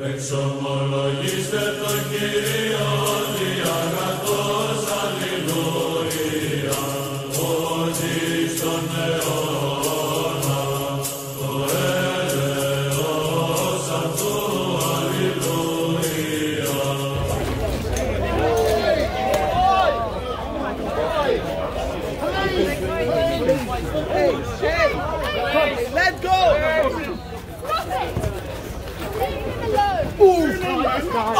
Εξομολογήστε τον Κύριο διαγατός αλληλούια,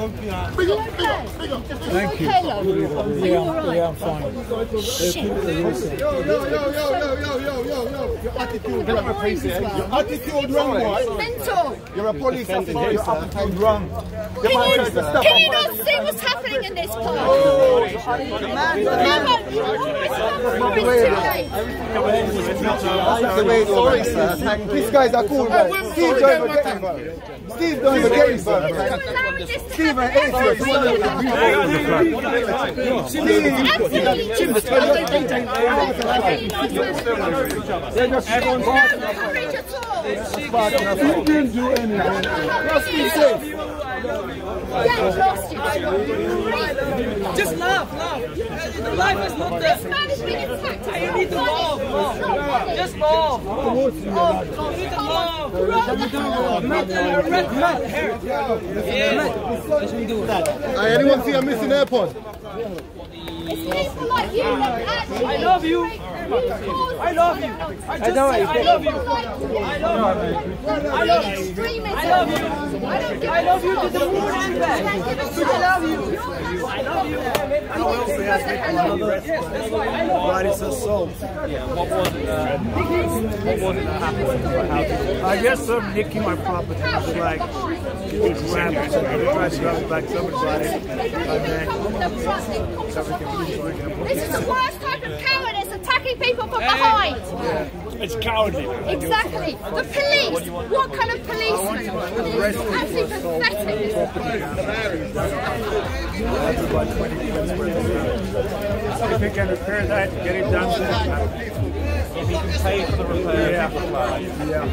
Fuck off! Thank you. Yeah, yeah, I'm fine. Shit. Yo, yo, yo, yo, yo, yo, yo, yo, yo. Your attitude wrong. Your attitude wrong, boy. Mental. You're a police officer. Your attitude wrong. Can you, tries to stop can you not see what's happening in this place? Oh, Mama, you always come too late. That's the way it works, sir. Thank- These guys are cool guys. Steve don't even get involved. Steve don't even get involved. You're even answer. Didn't do anything all. You didn't do anything. Yeah, you lost it. Just laugh, laugh. The life is not This that. man is being attacked. You need to laugh, laugh. Just laugh. Oh, you need to laugh. Not a red mat hair. Yeah. Let's do it. Hey, anyone see a missing AirPod? It's people like you that actually I love you. I love you. I just I know said, I love you. I love you. I love you. I love you. I love you to the moon and back. I love you. I love you. I also has Nick Lee Yes, that's why I love you. Body's a soul. Yeah, what was uh, what was that happened? I guess some Nicky, my property, was like, good rap, so I tried to rap back somebody's body. This is the worst time attacking people from behind. It's cowardly. Exactly. The police. What kind of policeman? It's absolutely pathetic. If you can repair that, get it done. If you can pay for the repair. Yeah. Yeah.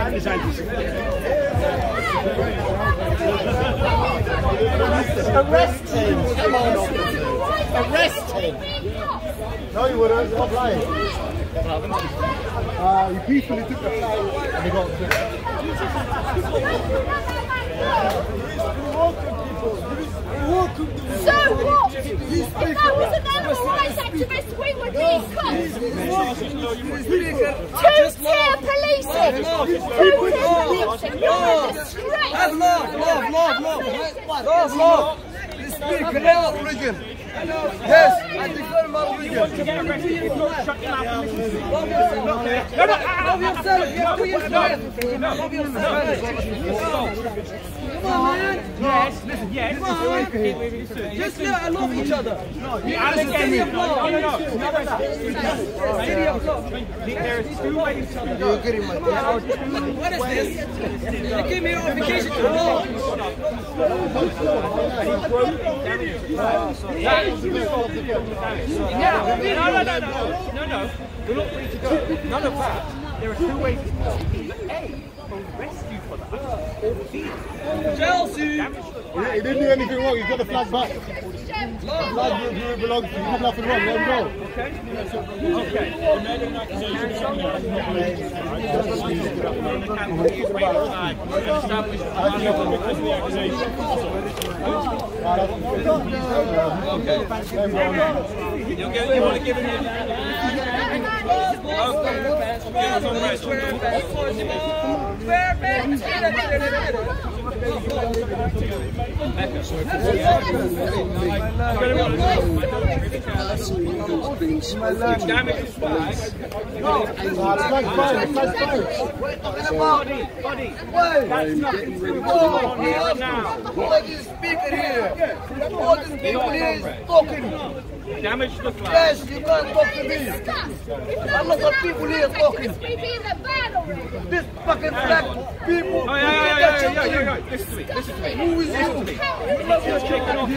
And it's Arrest him! Come on, officer. Arrest him! No, you wouldn't. Stop lying. Uh, you peacefully took the flight and they got So what? If that was an animal rights activist, we would be cops. Two-tier policing. Two-tier policing. You're a disgrace. Love, love, love, love. Love, love. Speak clear religion. Yes, I declare my allegiance. You Yes. arrested Yes. not shut your mouth Yes. listen Yes. Come on. Yes, listen, yes. Just love each other. No, you understand me. No, no. City of love. There is two ways to go. What is this? You came here on vacation to love. No, no, no, no, no, no. We're not free to go. None of that. There are two ways to go. A, Chelsea! He didn't do anything wrong, he's got the flag back. Flag you belongs to, he did nothing wrong, let him go. Okay. Okay. Okay. Okay. You want to give him what is speaking here? All these people here is. Damage the flag. Yes, you can't talk to me. A lot of people here talking. We be in the van already. This fucking black people. Oh, yeah, yeah, yeah, yeah, yeah, yeah. Listen to me, listen to me. Who is you? You're taking off.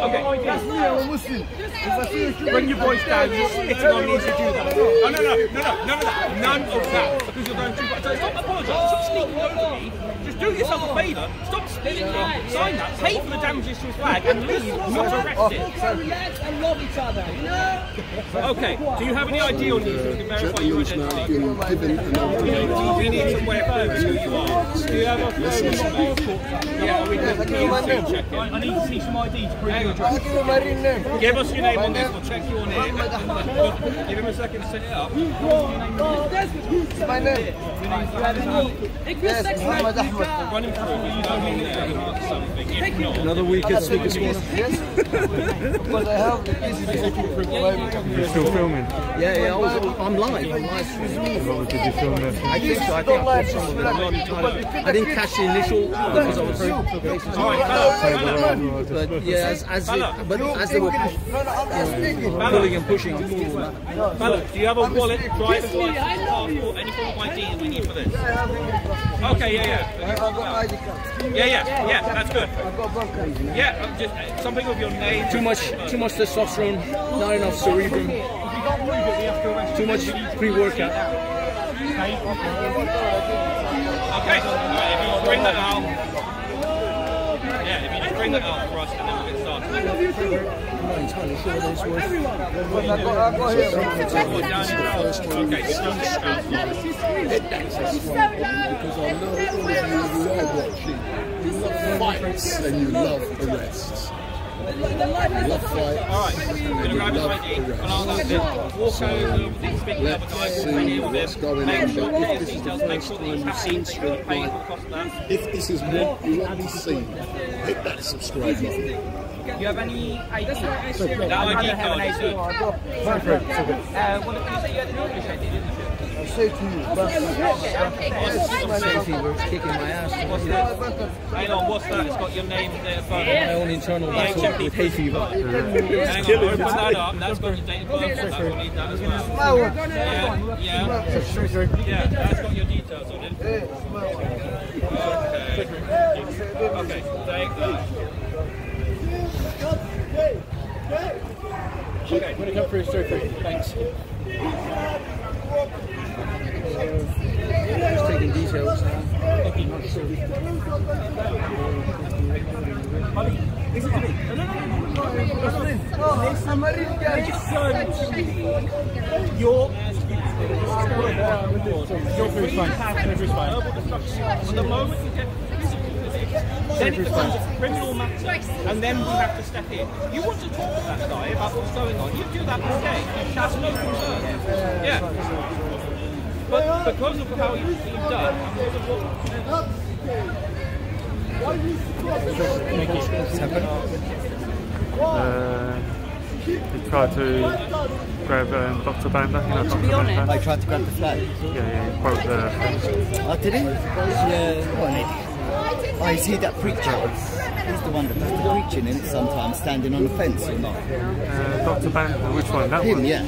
Um, okay, that's me, I'm a Muslim. Bring your voice down, you're spitting on me as you do that. Oh, no, no, no, no, none of that. None of that. Because you're going too far. So stop apologising. Stop sneaking over me. Just do yourself a favour. Stop spitting it. Sign that. Pay for the damages to his flag and leave not arrested. Relax and love each other, you know? Okay, do you have any idea on these so we can verify your identity? been given We need, we need some way of proving who you are. Do you have a Yeah, we can can check it. I need to see some ID to prove your address. My real. Give us your name on this, we'll check you on it. Give him a second to set it up. My name. Ik wil seks met Ahmed. Through, you know me there, you ask something. If not, Another week at Sneakers Corner. I have the easy You're still filming? Yeah, yeah, I was, I'm live. I'm live streaming. Did you film this? I think so. I think I some of it. I'm not entirely. I didn't catch the initial because I was very places. Alright, fella, fella, But yeah, as, as, it, but as they were push, No, no, I'm not speaking. pulling and pushing, all that. fella, do you have a wallet, driver's license, passport, any form of ID that need for this? Okay, yeah, yeah. I got ID card. Yeah, yeah, yeah, that's good. I've got card. Yeah, um, just something with your name. Too much, too much testosterone, not enough cerebrum, too much pre-workout. Okay, alright, if you bring that out. Yeah, if you just bring that out for us and then we'll get started. I'm not entirely sure what it's worth. Because I got, I got here. Put down your house. Okay, so because I know all of you, you are watching. You love fights and you love arrests. You love fights. Alright, gonna grab his ID, and I'll. Walk over, speak to the other guy, Let's we'll see what's him. going Make sure all if his this is details, make sure that he's happy, we're Street paying the cost that. if this is what you want to see, hit that subscribe button. You have any ID? That ID card, sir. I got bank card. Uh, well, you had an English ID, didn't you? I say to you, bank card. Sophie was kicking my ass. Hang on, what's that? It's got your name there, phone. My own internal battle with hay fever. Hang on, open that up. That's got your date of birth that. We'll need that as well. Yeah, yeah. Yeah, that's got your details on it. My. Okay, take that. Okay, when it comes through, straight through. Thanks. Just taking details. Then it becomes a criminal matter, and then we have to step in. You want to talk to that guy about what's going on, you do that all day. That's no concern. Yeah. But because of how you've been done, and because of what Uh, he tried to grab um, Dr. Banda, you know Dr. Banda? I tried to grab the flag. Yeah, yeah, he broke the fence. Oh, did he? Yeah. What an idiot. Oh, is he that preacher? He's the one that does the preaching, and sometimes standing on the fence or not? Uh, Dr. Banda, which one? That Him, one? yeah.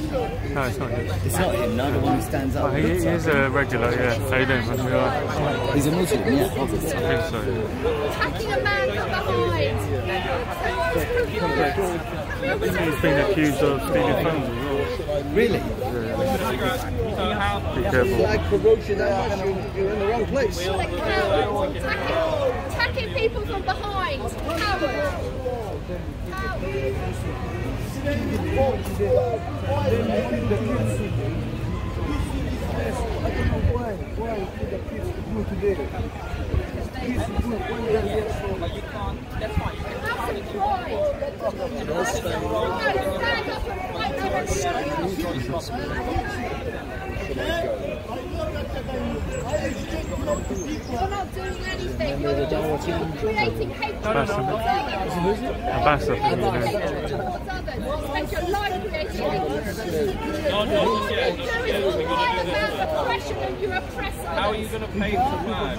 No, it's not him. It's not him, no, the one who stands up. Oh, he, he is a regular, yeah. How you doing, man? You all right? He's a Muslim, yeah, obviously. I think so, yeah. Attacking a man from behind. He's been accused of stealing phones as well. Really? so how Be careful. Like promotion, you're in the wrong place. Attacking, attacking people from behind. Coward. Coward. Why? Why did the kids do today? Kids do when they get so Have some pride. No, stand up and fight for You're not doing anything. You're just creating hatred towards others. Ambassador for me, yeah. Hatred towards others. You spend your life creating hatred. no, no, All yeah, you do is provide a man's oppression and you oppress others. how are you going to pay for that?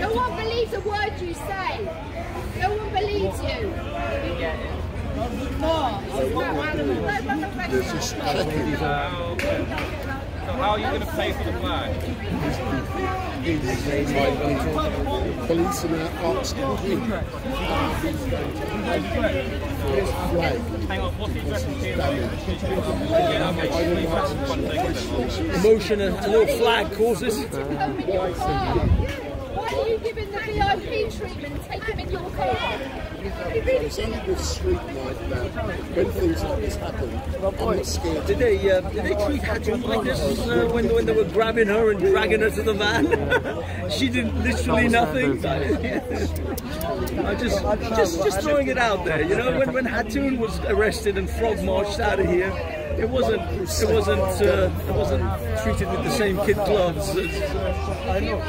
No one believes a word you say. No one believes you. No. There's just checking. So how are you going to pay for the flag? Police and asked him his flag Hang on, what's the address of the Emotion and a little flag causes. Why are you giving the VIP treatment take him in your car? You really It's only with street like that, when things like this happen, I'm not scared. Did they, uh, did they treat Hatun like this uh, when, when they were grabbing her and dragging her to the van? she did literally nothing. I just, just, just throwing it out there. You know, when, when Hatun was arrested and frog marched out of here, it wasn't, it wasn't, uh, it wasn't treated with the same kid gloves. I know.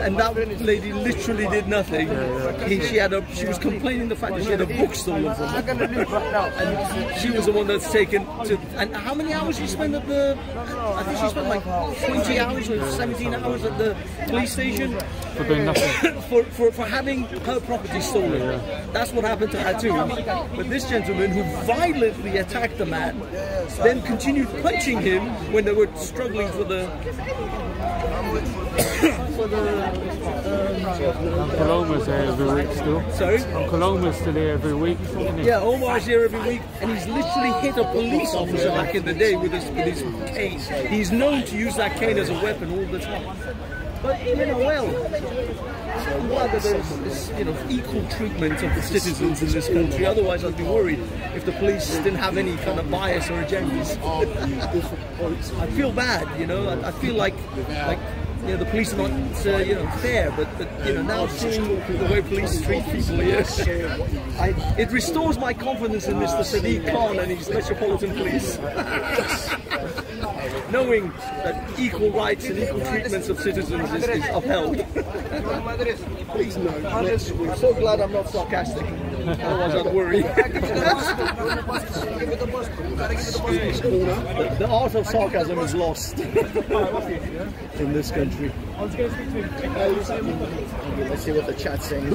And that lady literally did nothing. He, she had a, she was complaining the fact that she had a book stolen from her. And she was the one that's taken to. And how many hours she spent at the? I think she spent like 20 hours or 17 hours at the police station For doing nothing. for, for, for having her property stolen. That's what happened to her too. But this gentleman who violently attacked the man, then continued punching him when they were struggling for the for the Uncle Omar's here every week still. sorry. Oh, Uncle Omar's still here every week, isn't he? Yeah, Omar's here every week, and he's literally hit a police officer back in the day with his, with his cane. He's known to use that cane as a weapon all the time. But you know, well, whether there's this, you know equal treatment of the citizens in this country. Otherwise, I'd be worried if the police didn't have any kind of bias or agendas. I feel bad, you know. I, I feel like like. You know, the police are not, uh, you know, fair, but, but you know, now seeing the way police treat people here, I, it restores my confidence in Mr. Sadiq Khan and his Metropolitan Police. Knowing that equal rights and equal treatments of citizens is, is upheld. Please no. I'm so glad I'm not sarcastic. Otherwise, I'd worry. the, the art of sarcasm is lost in this country. Let's see what the chat's saying.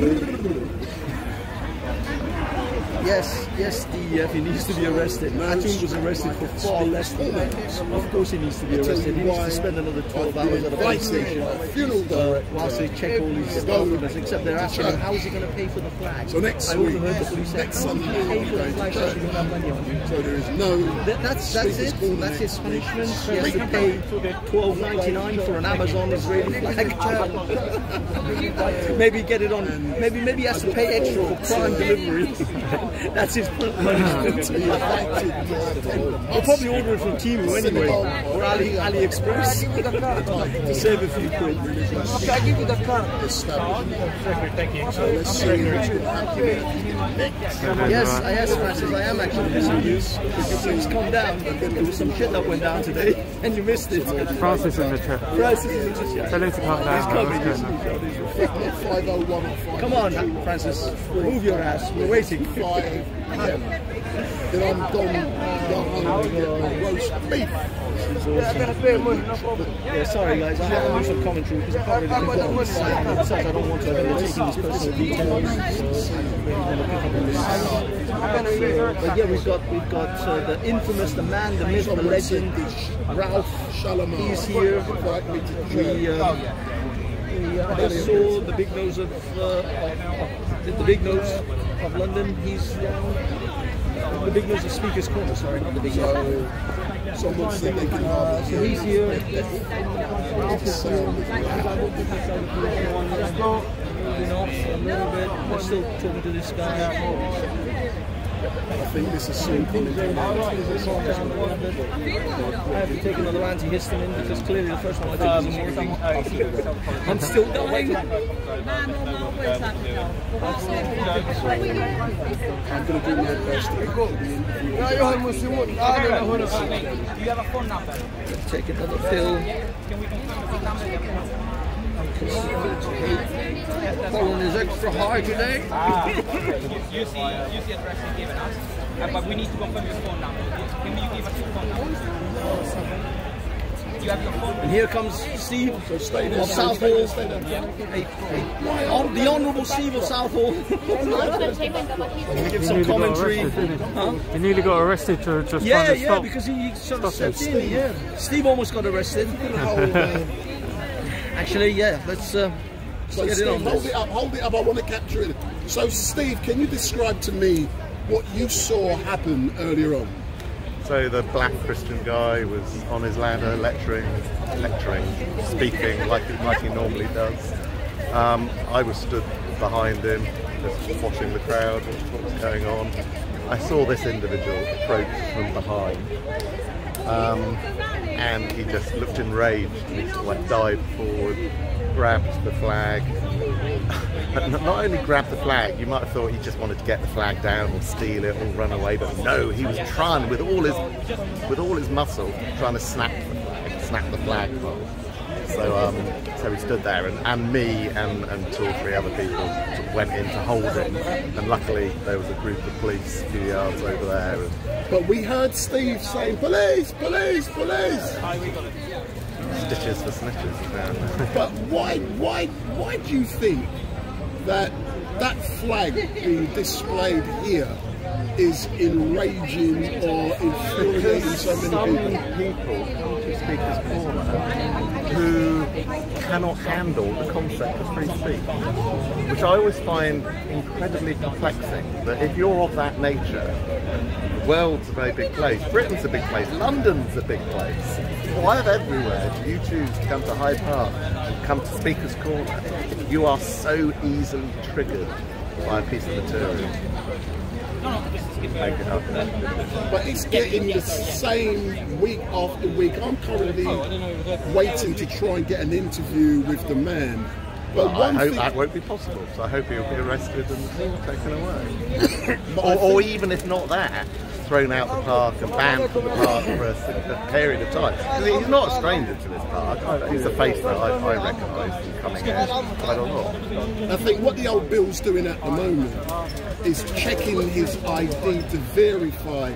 Yes, yes, the, uh, he needs to be arrested. Hatun was arrested for far less than that. Of course he needs to be arrested. He needs to spend another 12 hours at a police station uh, whilst they check all his documents, except they're asking him, how is he going to pay for the flag? So next I week, overheard the police say, next how do you Sunday, pay for the flag going if you don't have money on you? So there is no. That, that's that's it. That's his punishment. He has to pay twelve ninety nine for an Amazon Israeli flag. maybe get it on. Maybe maybe he has to pay extra for Prime delivery. that's his punishment. I'll probably order it from Temu anyway, or Ali AliExpress to save a few quid. Okay, I give you the card. Thank you. So let's see what's going to happen. Yes, I asked Francis. I am actually missing you. Could you please calm down? There was some shit that went down today, and you missed it. Francis in the chat. Francis is in the chat. Tell him to calm down. He's coming. What's going on? 501 Come on, Francis. Move your ass. We're waiting. Five. Then I'm. Done on roast beef. Yeah, sorry guys, I have to do some commentary because I can't really think what saying. I don't want to be taking these personal details. To this. But yeah, we've got we've got uh, the infamous, the man, the myth, the legend, Ralph. Shalimar. He's here. We, uh, we uh, saw the big nose of, uh, of the big nose of London. He's. The big nose of Speaker's Corner. Sorry, not the big nose. Someone said they can Uh, so he's here. Moving off a little bit. We're still talking to this guy. I think this is soon coming down. Calm down a. I have to take another antihistamine because clearly the first one I took wasn't working. I'm still dying. Um, I'm going to do my best to pick up the interview. Take another pill. Colin is extra high today. You see, you see address you've given us, uh, but we need to confirm your phone number. Can you give us your phone number? And here comes Steve So stay of Southall. there, stay there. Hey, hey, the Honourable Steve of Southall. Give He some nearly got commentary. arrested, he? Huh? He nearly got arrested for just Yeah, trying to yeah, stop. because he sort of stepped it. in. Yeah, Steve almost got arrested. Hold on. Actually, yeah, let's, uh, So let's get in Steve, on hold this. it up, hold it up. I want to capture it. So Steve, can you describe to me what you saw happen earlier on? So the black Christian guy was on his ladder lecturing, lecturing, speaking like he, like he normally does. Um, I was stood behind him, just watching the crowd, what was going on. I saw this individual approach from behind, um, and he just looked enraged and he like dived forward, grabbed the flag. Not only grabbed the flag, you might have thought he just wanted to get the flag down or steal it or run away, but no, he was trying with all his with all his muscle, trying to snap the flag, snap the flagpole. So um, so he stood there, and, and me and, and two or three other people sort of went in to hold him, and luckily there was a group of police a few yards over there. And But we heard Steve saying, police, police, police. stitches for snitches, apparently. But why, why, why do you think that that flag being displayed here is enraging or infuriating so many people? people Speaker's Corner who cannot handle the concept of free speech, which I always find incredibly perplexing. That if you're of that nature, the world's a very big place, Britain's a big place, London's a big place. Why of everywhere do you choose to come to Hyde Park and come to Speaker's Corner you are so easily triggered by a piece of material? Make it up. But it's getting the same week after week. I'm currently oh, waiting to try and get an interview with the man. But I one hope thing, that won't be possible. So I hope he'll be arrested and taken away. Or, or even if not that, thrown out the park and banned from the park for a, a period of time. Because he's not a stranger to this park. He's a face that I, I recognise from coming here quite a lot. I think what the old Bill's doing at the moment is checking his ID to verify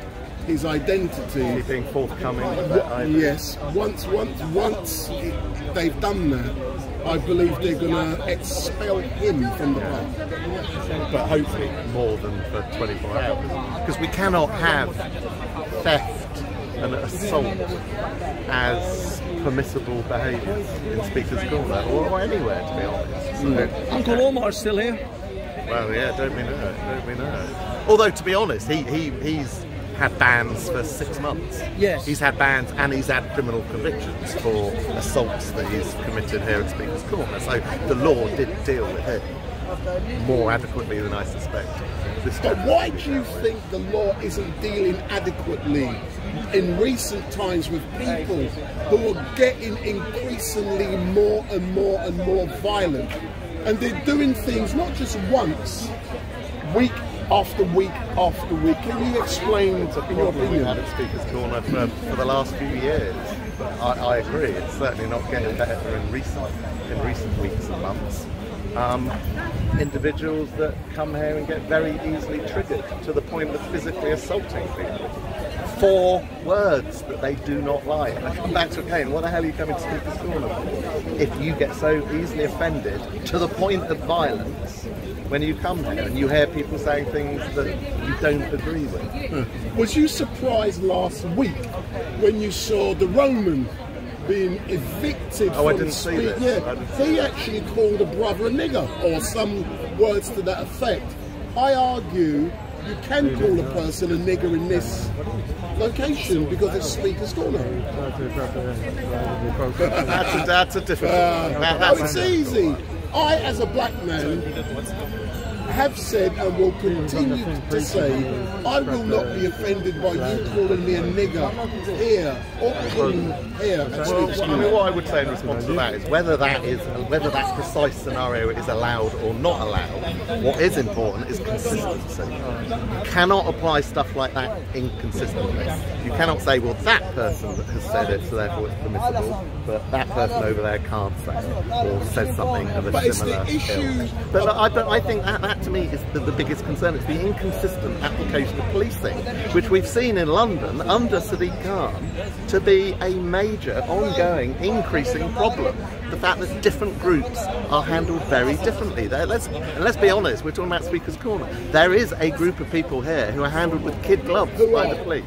his identity. Forthcoming with that idea. Yes, once once once they've done that, I believe they're going to expel him from the park. But hopefully more than for 24 hours. Because we cannot have theft and assault as permissible behaviours in Speaker's Corner or, anywhere, to be honest. So, Uncle Omar's still here. Well, yeah, don't we know? Don't we know? Although, to be honest, he, he he's had bans for six months. Yes. He's had bans and he's had criminal convictions for assaults that he's committed here at Speaker's Corner. So the law did deal with him more adequately than I suspect. But why do you think the law isn't dealing adequately in recent times with people who are getting increasingly more and more and more violent? And they're doing things not just once, week after week after week. Can you explain, a in your problem we've had opinion? at Speaker's Corner for, for the last few years. I, I agree, it's certainly not getting better in recent in recent weeks and months. Um, individuals that come here and get very easily triggered to the point of physically assaulting people for words that they do not like. And I come back to again, what the hell are you coming to Speaker's Corner for? If you get so easily offended to the point of violence when you come here and you hear people saying things that you don't agree with. Hmm. Was you surprised last week when you saw the Roman being evicted Oh, I didn't see this. Yeah, he actually called a brother a nigger or some words to that effect. I argue you can call a person a nigger in this location because it's Speaker's Corner. That's a, that's a difficult. Uh, that- No, oh, that's it's easy. I, as a black man, have said and will continue to say, I will not be offended by you calling me a nigger here or calling here Well, I mean, what I would say in response to that is whether that is whether that precise scenario is allowed or not allowed. What is important is consistency. You cannot apply stuff like that inconsistently. You cannot say, well, that person has said it, so therefore it's permissible, but that person over there can't say it or says something of a But it's similar the issue ilk. But I, but I think that, that to me is the, the biggest concern. It's the inconsistent application of policing, which we've seen in London under Sadiq Khan to be a major, ongoing, increasing problem. The fact that different groups are handled very differently. There, let's, and let's be honest, we're talking about Speaker's Corner. There is a group of people here who are handled with kid gloves by the police.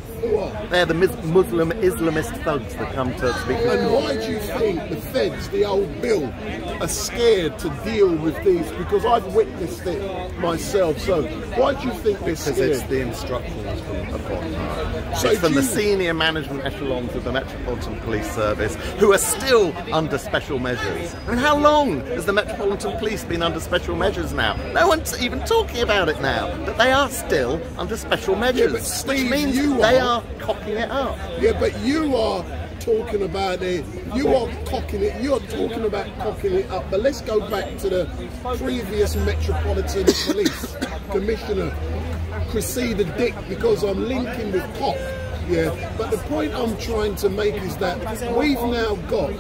They're the Mus- Muslim Islamist thugs that come to Speaker's And Corner. why do you think the feds, the old bill, are scared to deal with these? Because I've witnessed it myself. So why do you think they're Because scared? it's the instructions from above. So it's from the senior management echelons of the Metropolitan Police Service who are still under special measures. I mean, how long has the Metropolitan Police been under special measures now? No one's even talking about it now, but they are still under special measures, but which means you they are- are cocking it up. Yeah, but you are talking about it. You are cocking it. You're talking about cocking it up. But let's go back to the previous Metropolitan Police Commissioner, Cressida Dick, because I'm linking with cock. Yeah, but the point I'm trying to make is that we've now got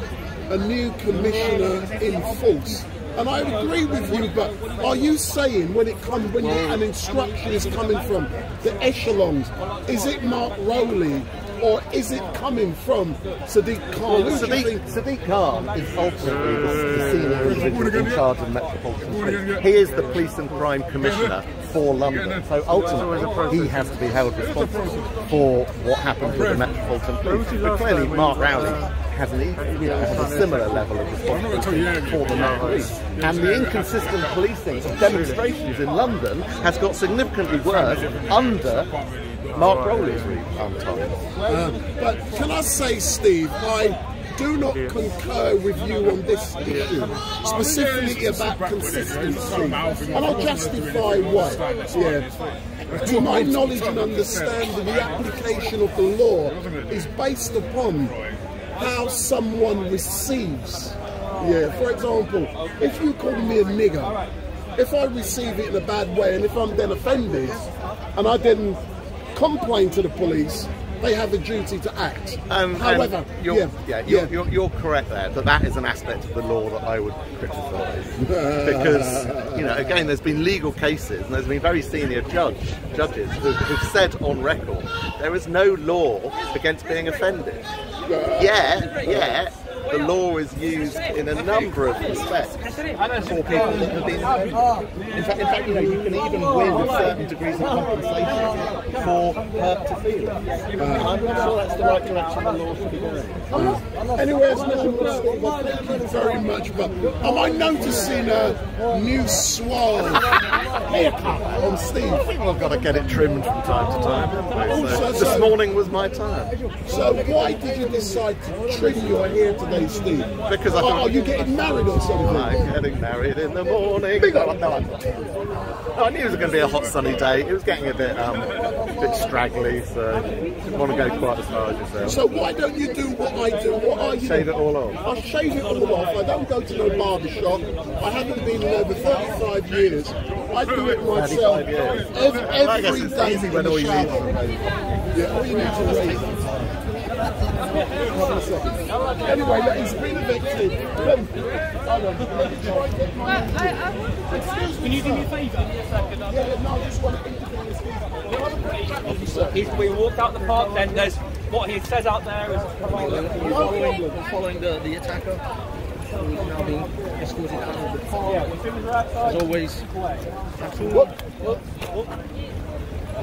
a new commissioner in force. And I agree with you, but are you saying when it comes when an instruction is coming from the echelons, is it Mark Rowley or is it coming from Sadiq Khan? Who do you Sadiq. Sadiq Khan is ultimately the, the senior individual in charge of Metropolitan Police. He is the Police and Crime Commissioner for London. So ultimately, he has to be held responsible for what happens with the Metropolitan Police. But clearly, Mark Rowley has, an, you know, has a similar level of responsibility for the Met Police. And the inconsistent policing of demonstrations in London has got significantly worse under Mark Rowley's um, time. Uh, but can I say, Steve, I do not concur with you on this issue, specifically about consistency. And I'll justify why. Yeah. To my knowledge and understanding, the application of the law is based upon how someone receives. Yeah, for example, if you call me a nigger, if I receive it in a bad way and if I'm then offended and I then complain to the police, they have a duty to act. Um, and However, you're, yeah, yeah, you're, yeah. You're, you're correct there, but that is an aspect of the law that I would criticise. because, you know, again, there's been legal cases and there's been very senior judge, judges who, who've said on record there is no law against being offended. Yeah, yeah, the law is used in a number of respects for people that have been offended. In fact, in fact, you know, you can even win certain degrees of compensation for hurt to feelings. Uh, I'm not sure that's the right direction the law should be going. Uh, anyway, it's. Well, thank you very much. But am I noticing a new suave haircut on Steve? I think I've got to get it trimmed from time to time. haven't? Oh, so this morning was my time. So why did you decide to trim your hair today, Steve? Because I oh, thought- are you getting married or something? I'm getting married in the morning. No, no, I'm. No, I knew it was going to be a hot sunny day. It was getting a bit, um, a bit straggly, so didn't want to go quite as far as yourself. So why don't you do what I do? What are you? Shave it all off. I shave it all off. I don't go to no barber shop. I haven't been in over 35 years. I do it myself 35 years. every, I it's day easy when all you need is a razor. Yeah, all you need is a Anyway, look, he's been evicted. Look, hold on. Can you do me a favour? Yeah, no, I just want to interview this If we walk out the park, then there's what he says out there is We're following, the, the attacker. Now being escorted out of the park. As always,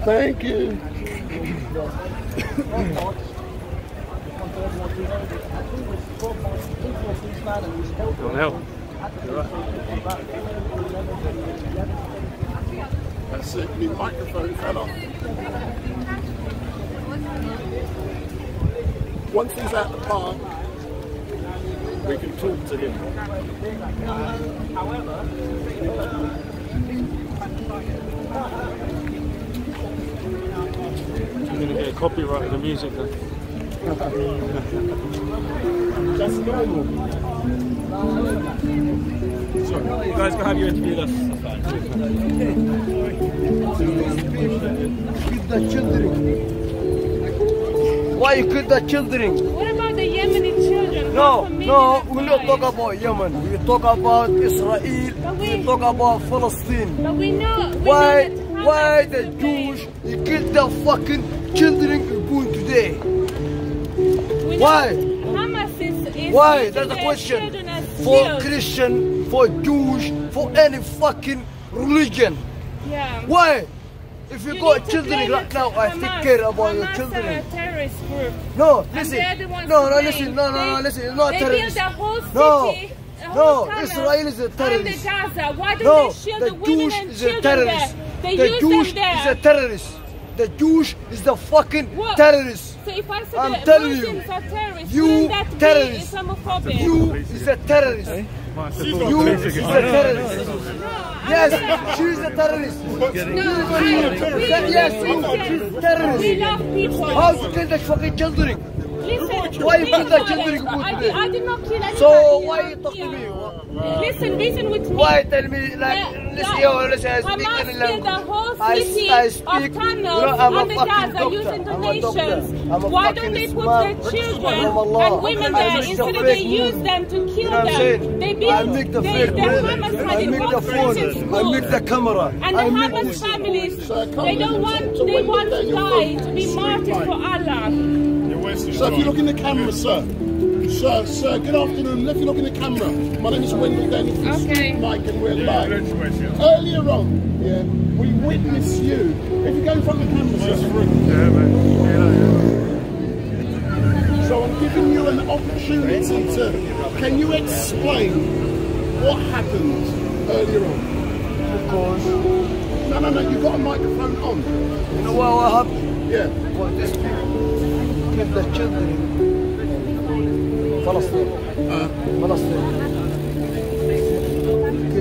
Thank you. On, help. That's it. My microphone fell off. Once he's at the park, we can talk to him. However, you're going to get a copyright of the music then. That's normal. You guys can have your interview. That's Kill the children. Why you kill the children? What about the Yemeni children? No, Half a million no, are we not talk about Yemen. We talk about Israel. We we- talk about Palestine. But we know, we Why, know Why the Jews you kill the fucking children in Boone today? Why? Hamas is, is Why? That's the question. For. Christian, for Jewish, for any fucking religion. Yeah. Why? If you, You got children right now, I Hamas. take care about your children. Are a terrorist group. No, listen. the No, no, listen. No, no, no, listen. It's not they terrorist. built a whole city, No, no, Israel is a terrorist. Gaza. Why don't No, they shield the the, women Jewish and is a terrorist. there? They The use Jewish them there. is a terrorist. The Jewish is the fucking What? terrorist. So if I say I'm that telling you, Muslims are terrorists, you wouldn't that terrorist. be Islamophobic? You is a terrorist. You is a terrorist. Yes, she's a terrorist. Yes, you, she's a terrorist. We love people. How you kill the fucking children? Listen, Why you kill the children? it. I, did, I did not kill anybody. So why are you talk to me? Listen, reason with me. Why tell me like Yeah, listen, yeah. listen, I speak Hamas any language. the whole I, city I of speak, tunnels you know, I'm under a fucking Gaza using I'm a doctor. donations. I'm a Why don't they put their children and women I there the instead of they use them to kill You know what I'm them? They I build, the they, the. Hamas had I the conference in phone. I make the camera. And the I Hamas families, they don't on, want, they want to die, to be martyred for Allah. So if you look in the camera, sir. Sir, sir, good afternoon. If you look in the camera, my name is Wendell Daniel from Okay. Mike and we're live. Earlier on, yeah, we witnessed you. If you go in front of the camera, sir. So I'm giving you an opportunity to, can you explain what happened earlier on? Of course. No, no, no, you've got a microphone on. you know what happened? Yeah. For these people, kill the children. Palestine. Uh, Palestine.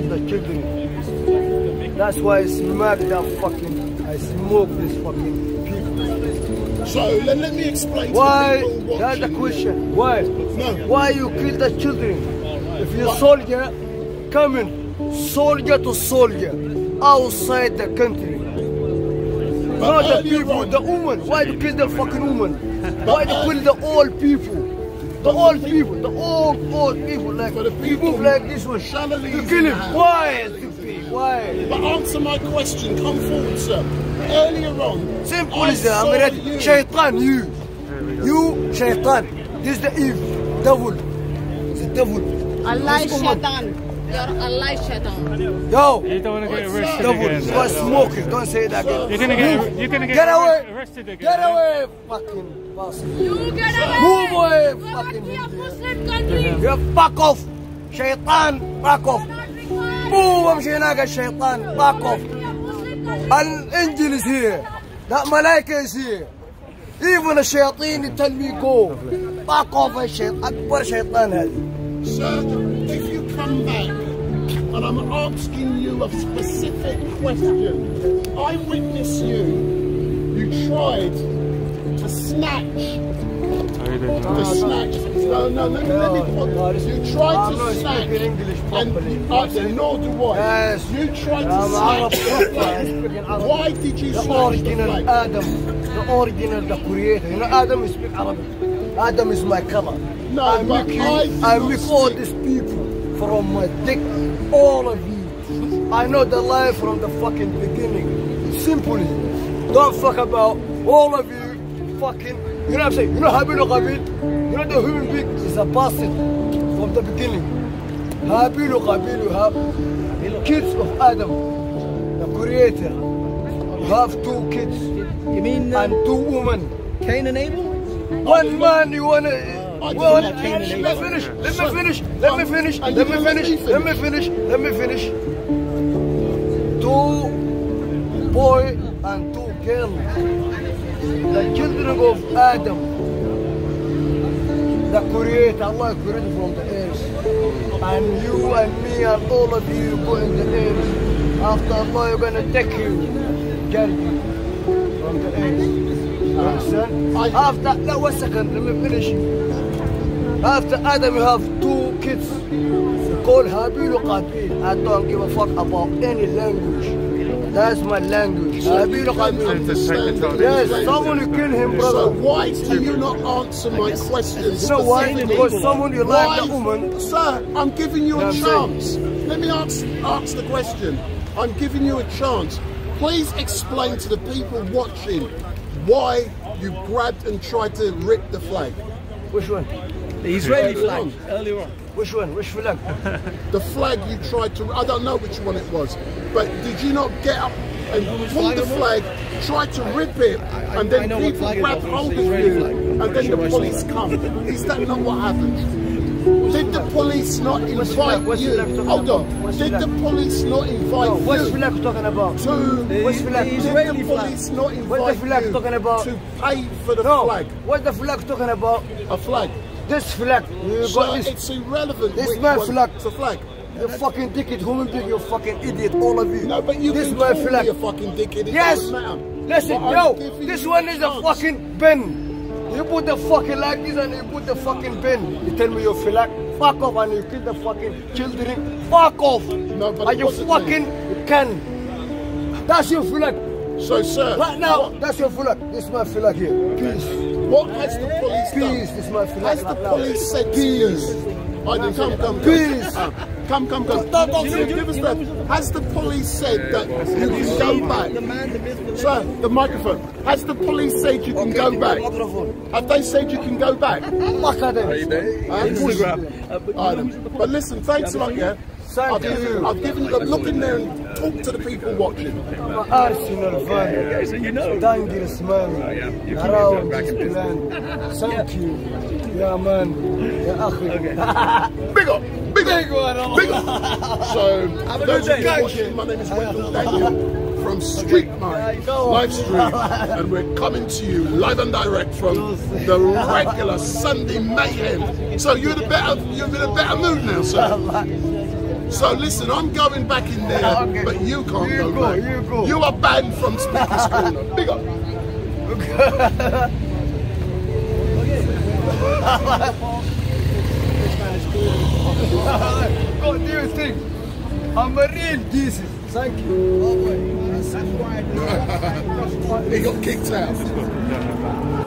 The children. That's why I smack that fucking, I smoke this fucking people. so let, let me explain Why? That's the question. Why? No. Why you kill the children? If you're soldier, coming soldier to soldier outside the country. Not the people, on- the woman. Why you kill the fucking woman? Why you kill the old people? The old people, the old old people like For the people people like this one. Shalali You kill him. the house. Why? stupid? Why? But answer my question. Come forward, sir. Earlier on, Simple I as that. I'm ready. you. Shaitan, you. You, shaitan. This is the evil, Devil. It's the devil. Allah is This woman. shaitan. You're Allah is shaitan. Yo, You don't want to get arrested devil. again. You are smoking. Don't say that again. You're gonna get Move. you're gonna get, Get away. arrested again. Get away, fucking شيطان باكوف مو امشي هناك الشيطان باكوف اوف هي لا ملائكه هي ايفن الشياطين تلميكو باكوف الشيطان اكبر شيطان هذا and I'm asking you a specific question. I witness you. You tried to snatch. To snatch. No, no, let me, let me put You tried I'm to not snatch. speaking English properly. And, uh, nor do I. Yes. You tried to Arab snatch. proper. I speak in Arabic. Why did you The snatch the original flag? Adam. The original, the creator. You know, Adam speak Arabic. Adam is my color. No, I but make you, I do I not make all these people from my dick, all of you. I know the life from the fucking beginning. Simply. Don't fuck about all of you fucking, you know what I'm saying? You know Habil or Qabil? You know the human being is a bastard from the beginning. Habil or Qabil, you have kids of Adam, the creator. You have two kids You mean uh, and two women. Cain and Abel? One man, you wanna. Well, let me finish. Let me finish. Let me finish. Let me finish. Let me finish. Let me finish. Two boy and two girl. The children of Adam. The creator, Allah created from the earth. And you and me and all of you go in the earth. After Allah, you're gonna take you, carry you from the earth. Understand? After, no, one second, let me finish. After Adam, you have two kids. Call Habil or Qabil. I don't give a fuck about any language. That's my language. Habil or Qabil. Yes, someone you kill him, So brother. why do you not answer my questions? You know why? Because someone you like Why- the woman. Sir, I'm giving you a I'm chance. Let me ask, ask the question. I'm giving you a chance. Please explain to the people watching why you grabbed and tried to rip the flag. Which one? The Israeli flag earlier on. Which one? Which flag? The flag you tried to, I don't know which one it was, but did you not get up and pull the flag, try to rip it, and then people grab hold of it's the Israeli you, and then the police come? Is that not what happened? Did the police not What's the flag? invite What's you? Hold on. Did the police not invite No, what's you flag talking about? to? What's flag? Did the police not What's invite the flag you talking about? to pay for the No. flag? What's the flag talking about? A flag. This flag. You So got this. it's irrelevant. This flag. It's a flag. You fucking dickhead, human being, you fucking idiot, all of you. No, but you this can my call flag. me a fucking dickhead. It Yes. Listen, yo, this one is a fucking bin. You put the fucking like this and you put the fucking bin. You tell me you feel like fuck off and you kill the fucking children. Fuck off. No, but and you fucking can. That's your flag. So, sir, Right now, what- that's your flag. This is my flag here. Peace. What has the police done? Peace. This is my feel like. Has the police said to you? I come, come. Ah, Come, come, come. Don't- don't- Give- give us that. Has the police said that you can go back? Sir, the microphone. Has the police said you can go back? Have they said you can go back? Fuck them. Huh? Instagram. But But listen, thanks a lot, yeah? Thank I've given, you. I've given you, look in there and talk to the people watching. Ah, Arsenal fan. so you know. Dangerous man. Oh, yeah. You keep Around it back this in plan. Thank you. Yeah, man. Yeah, akhi. Big up! Big up! Big one. Oh. Big up! So, Have a those good day. watching, my name is Wendell Daniel from Street Mind live stream, and we're coming to you live and direct from the regular Sunday mayhem. So you're in a better, you're in a better mood now, sir. So listen, I'm going back in there, Okay. but you can't You go, go, back. you go. You are banned from Speaker's Corner. Big up. Go do your thing. I'm a real Jesus. Thank you. Oh, he got kicked out.